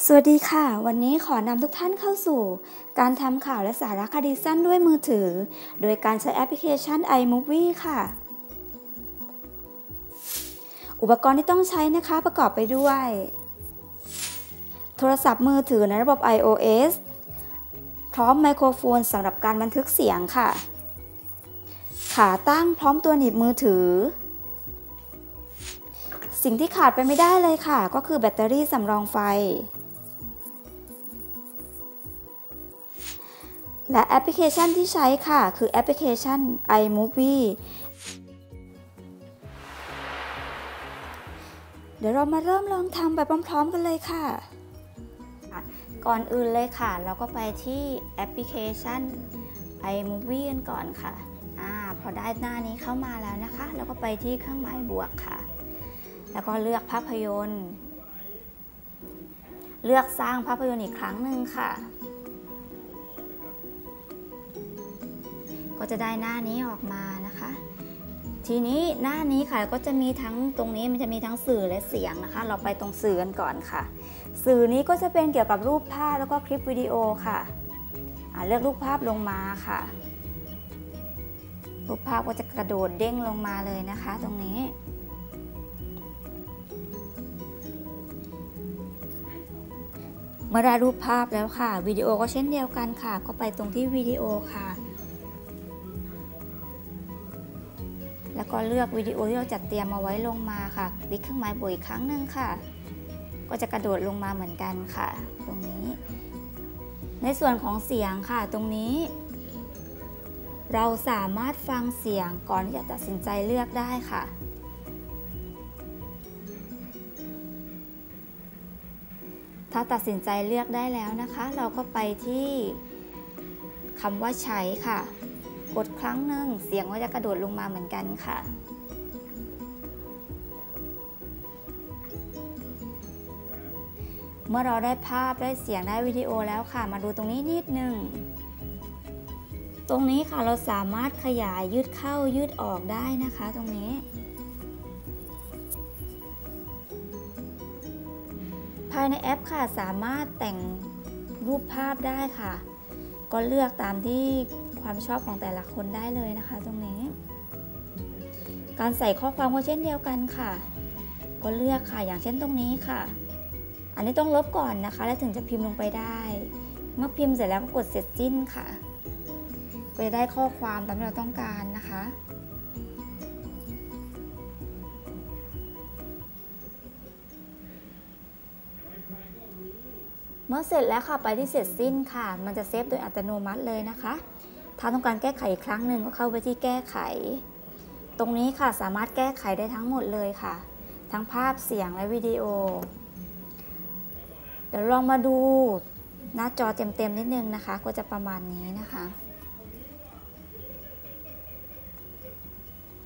สวัสดีค่ะ วันนี้ขอนำทุกท่านเข้าสู่ การทำข่าวและสารคดีสั้นด้วยมือถือ โดยการใช้แอปพลิเคชัน iMovie ค่ะ อุปกรณ์ที่ต้องใช้นะคะประกอบไปด้วย โทรศัพท์มือถือในระบบ iOS พร้อมไมโครโฟนสำหรับการบันทึกเสียงค่ะ ขาตั้งพร้อมตัวหนีบมือถือ สิ่งที่ขาดไปไม่ได้เลยค่ะ ก็คือแบตเตอรี่สำรองไฟ และแอปพลิเคชันที่ใช้ค่ะ คือแอปพลิเคชัน iMovie เดี๋ยวเรามาเริ่มลองทำไปพร้อมๆกันเลยค่ะ ก่อนอื่นเลยค่ะ เราก็ไปที่แอปพลิเคชัน iMovie กันก่อนค่ะอ่าพอได้หน้านี้เข้ามาแล้วนะคะแล้วก็ไปที่เครื่องหมายบวกค่ะ แล้วก็เลือกภาพยนตร์ เลือกสร้างภาพยนตร์อีกครั้งหนึ่งค่ะ ก็จะได้หน้านี้ออกมานะคะ ทีนี้หน้านี้ค่ะก็จะมีทั้งตรงนี้มันจะมีทั้งสื่อและเสียงนะคะ เราไปตรงสื่อกันก่อนค่ะ สื่อนี้ก็จะเป็นเกี่ยวกับรูปภาพแล้วก็คลิปวิดีโอค่ะเลือกรูปภาพลงมาค่ะ รูปภาพก็จะกระโดดเด้งลงมาเลยนะคะ ตรงนี้เมื่อได้รูปภาพแล้วค่ะวิดีโอก็เช่นเดียวกันค่ะ ก็ไปตรงที่วิดีโอค่ะ แล้วก็เลือกวิดีโอที่เราจัดเตรียมมาไว้ลงมาค่ะ คลิกเครื่องหมายบวกอีกครั้งหนึ่งค่ะ ก็จะกระโดดลงมาเหมือนกันค่ะ ตรงนี้ ในส่วนของเสียงค่ะ ตรงนี้ เราสามารถฟังเสียงก่อนที่จะตัดสินใจเลือกได้ค่ะถ้าตัดสินใจเลือกได้แล้วนะคะ เราก็ไปที่คำว่าใช้ค่ะ กดครั้งหนึ่งเสียงก็จะกระโดดลงมาเหมือนกันค่ะ เมื่อเราได้ภาพได้เสียงได้วิดีโอแล้วค่ะ มาดูตรงนี้นิดนึงตรงนี้ค่ะเราสามารถขยายยืดเข้ายืดออกได้นะคะตรงนี้ ภายในแอปค่ะสามารถแต่งรูปภาพได้ค่ะ ก็เลือกตามที่ ความชอบของแต่ละคนได้เลยนะคะ ตรงนี้ การใส่ข้อความก็เช่นเดียวกันค่ะ ก็เลือกค่ะอย่างเช่นตรงนี้ค่ะ อันนี้ต้องลบก่อนนะคะ แล้วถึงจะพิมพ์ลงไปได้ เมื่อพิมพ์เสร็จแล้วก็กดเสร็จสิ้นค่ะก็จะได้ข้อความตามที่เราต้องการนะคะเมื่อเสร็จแล้วค่ะไปที่เสร็จสิ้นค่ะ มันจะเซฟโดยอัตโนมัติเลยนะคะ ถ้าต้องการแก้ไขอีกครั้งหนึ่งก็เข้าไปที่แก้ไข ตรงนี้ค่ะสามารถแก้ไขได้ทั้งหมดเลยค่ะ ทั้งภาพเสียงและวิดีโอ เดี๋ยวลองมาดูหน้าจอเต็มๆนิดนึงนะคะ ก็จะประมาณนี้นะคะ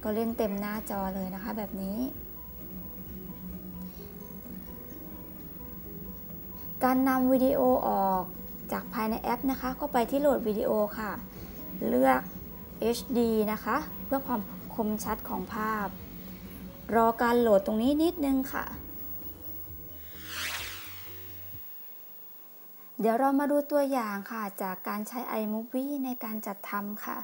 ก็เล่นเต็มหน้าจอเลยนะคะ แบบนี้การนำวิดีโอออกจากภายในแอปนะคะ ก็ไปที่โหลดวิดีโอค่ะ เลือก HD นะคะ เพื่อความคมชัดของภาพ รอการโหลดตรงนี้นิดนึงค่ะ เดี๋ยวเรามาดูตัวอย่างค่ะ จากการใช้ iMovie ในการจัดทำค่ะ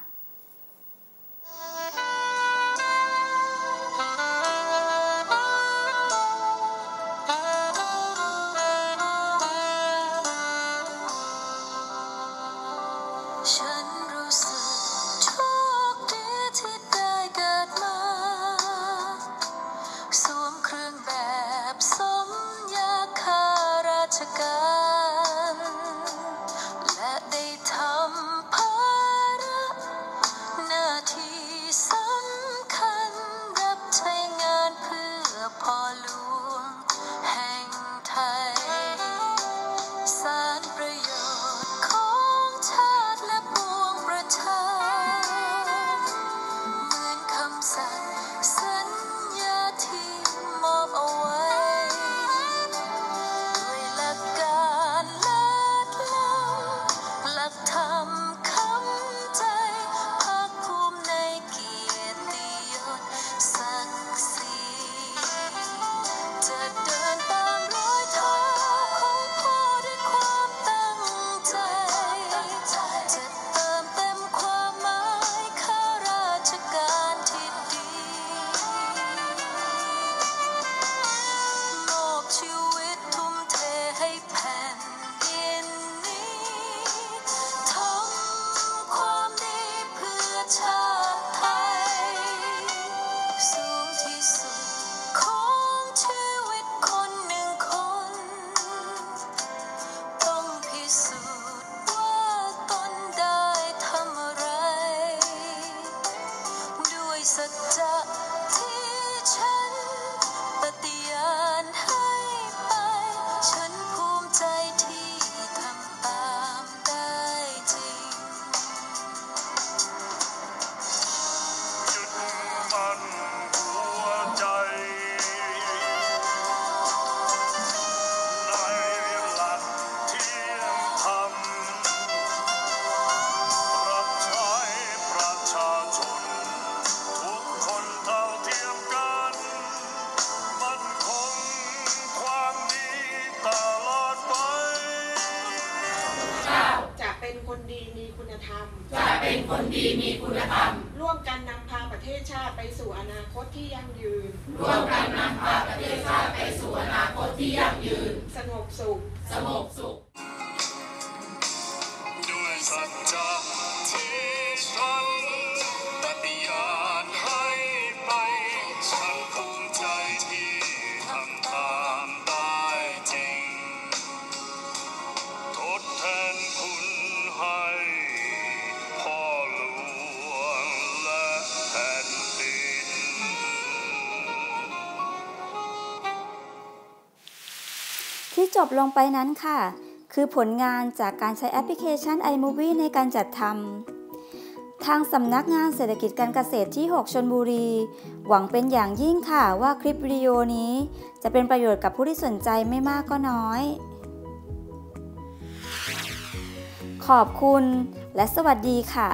คุณธรรม จะเป็นคนดีมีคุณธรรม ร่วมกันนำพาประเทศชาติไปสู่อนาคตที่ยั่งยืน ร่วมกันนำพาประเทศชาติไปสู่อนาคตที่ยั่งยืน สงบสุข สงบสุข ที่จบลงไปนั้นค่ะ คือผลงานจากการใช้แอปพลิเคชัน iMovie ในการจัดทำทางสำนักงานเศรษฐกิจการเกษตรที่ 6ชนบุรี หวังเป็นอย่างยิ่งค่ะว่าคลิปวิดีโอนี้ จะเป็นประโยชน์กับผู้ที่สนใจไม่มากก็น้อย ขอบคุณและสวัสดีค่ะ